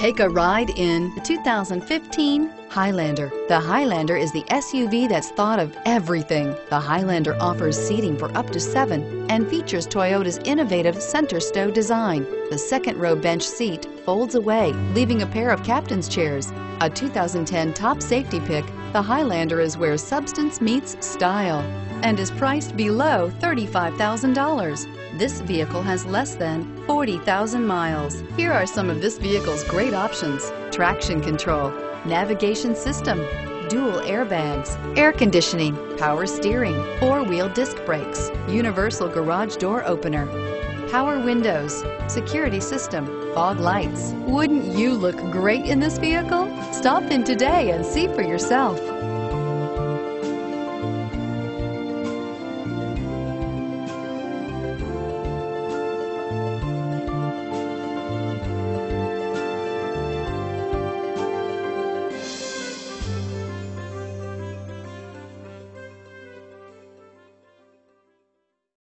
Take a ride in the 2015 Highlander. The Highlander is the SUV that's thought of everything. The Highlander offers seating for up to seven and features Toyota's innovative center stow design. The second row bench seat folds away, leaving a pair of captain's chairs. A 2010 top safety pick, the Highlander is where substance meets style and is priced below $35,000. This vehicle has less than 40,000 miles. Here are some of this vehicle's great options. Traction control, navigation system, dual airbags, air conditioning, power steering, four-wheel disc brakes, universal garage door opener, power windows, security system, fog lights. Wouldn't you look great in this vehicle? Stop in today and see for yourself.